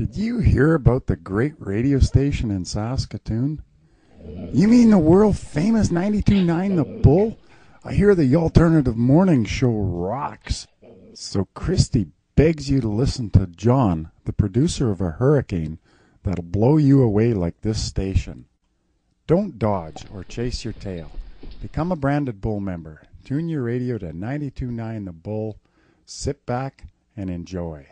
Did you hear about the great radio station in Saskatoon? You mean the world famous 92.9 The Bull? I hear the alternative morning show rocks. So Christy begs you to listen to John, the producer of a hurricane that'll blow you away like this station. Don't dodge or chase your tail. Become a branded Bull member. Tune your radio to 92.9 The Bull. Sit back and enjoy.